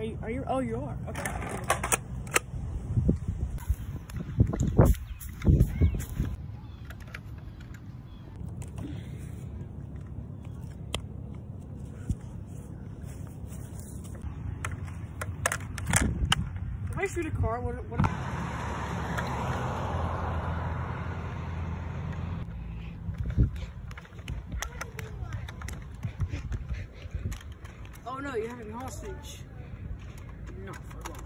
Are you? Are you? Oh, you are. Okay. I shoot a car, what? What? Oh no, you have me hostage. Not for long.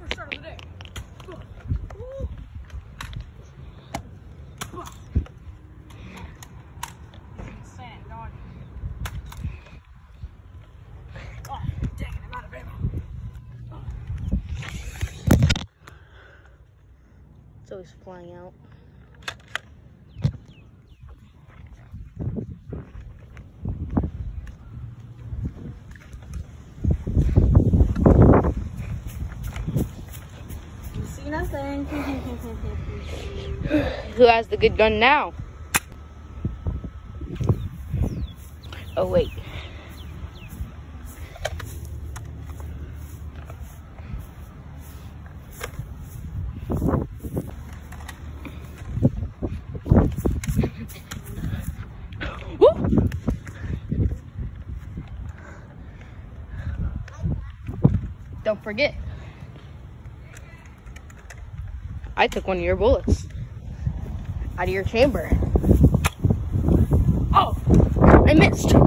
First start of the day. Sand, dog. Oh, dang it, I'm out of ammo. It's always flying out. You see nothing. Who has the good gun now? Oh, wait. Forget. I took one of your bullets out of your chamber. Oh, I missed. Come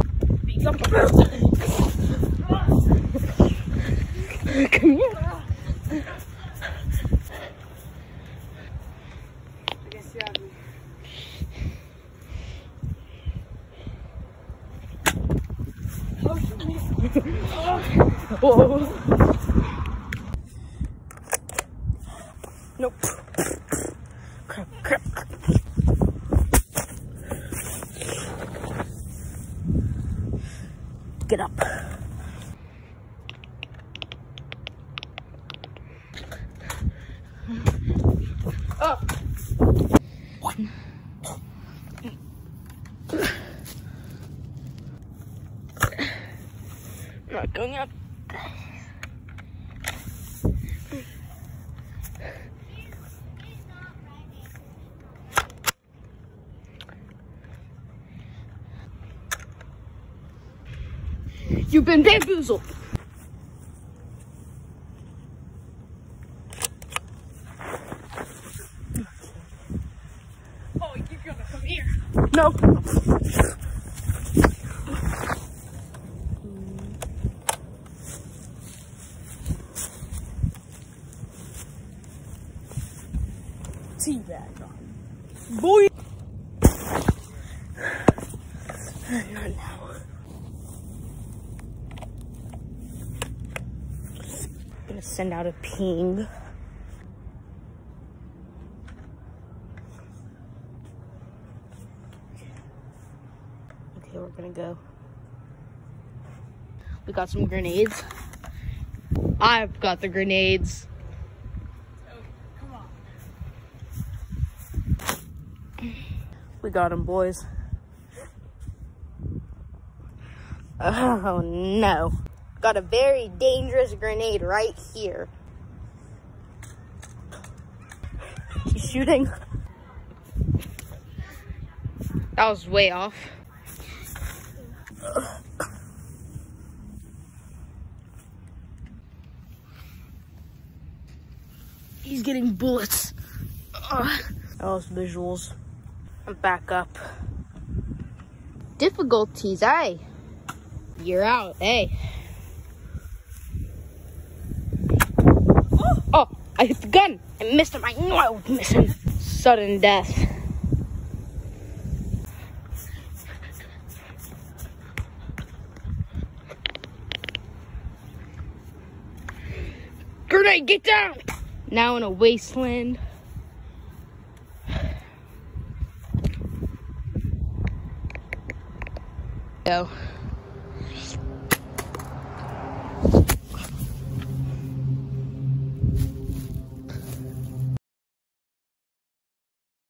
here. I guess you have me. Whoa. Nope. Crap, crap. Get up. Up. Not going up. You've been bamboozled. Oh, you're gonna come here. No. Teabag on. Boy. Not now. gonna send out a ping. Okay, we're gonna go. We got some grenades. I've got the grenades. We got them, boys. Oh no. Got a very dangerous grenade right here. He's shooting. That was way off. He's getting bullets. Ugh. Those visuals. I'm back up. Difficulties, eh? You're out, eh? Oh, I hit the gun. I missed him. I knew I would miss him. Sudden death. Grenade, get down! Now in a wasteland. Go.